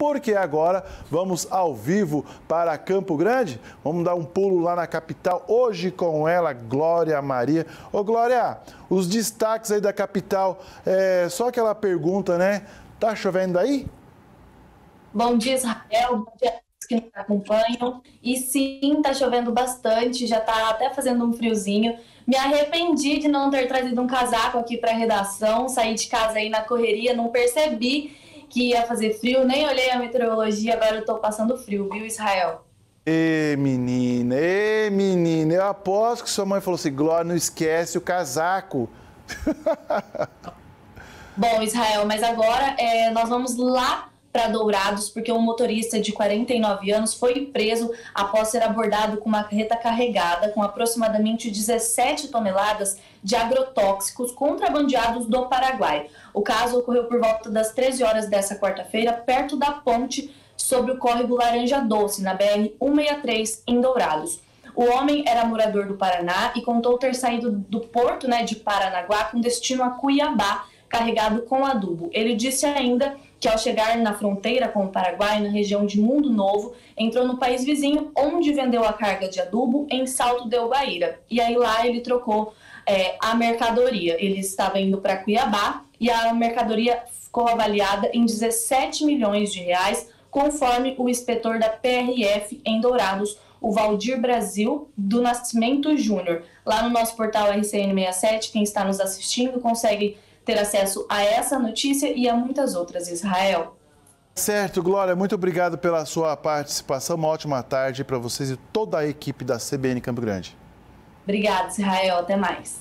porque agora vamos ao vivo para Campo Grande. Vamos dar um pulo lá na capital, hoje com ela, Glória Maria. Ô Glória, os destaques aí da capital, é só aquela pergunta, né? Tá chovendo aí? Bom dia, Israel. Bom dia que nos acompanham. E sim, tá chovendo bastante, já tá até fazendo um friozinho. Me arrependi de não ter trazido um casaco aqui para redação, saí de casa aí na correria, não percebi que ia fazer frio, nem olhei a meteorologia, agora eu tô passando frio, viu, Israel? Ê, menina, ê, menina, eu aposto que sua mãe falou assim, Glória, não esquece o casaco. Bom, Israel, mas agora é, nós vamos lá para Dourados, porque um motorista de 49 anos foi preso após ser abordado com uma carreta carregada com aproximadamente 17 toneladas de agrotóxicos contrabandeados do Paraguai. O caso ocorreu por volta das 13 horas dessa quarta-feira, perto da ponte sobre o córrego Laranja Doce, na BR-163, em Dourados. O homem era morador do Paraná e contou ter saído do porto né, de Paranaguá com destino a Cuiabá, carregado com adubo. Ele disse ainda que ao chegar na fronteira com o Paraguai, na região de Mundo Novo, entrou no país vizinho, onde vendeu a carga de adubo em Salto del Bahia. E aí lá ele trocou é, a mercadoria. Ele estava indo para Cuiabá e a mercadoria ficou avaliada em 17 milhões de reais, conforme o inspetor da PRF em Dourados, o Valdir Brasil do Nascimento Júnior. Lá no nosso portal RCN67, quem está nos assistindo consegue ter acesso a essa notícia e a muitas outras, Israel. Certo, Glória, muito obrigado pela sua participação. Uma ótima tarde para vocês e toda a equipe da CBN Campo Grande. Obrigada, Israel. Até mais.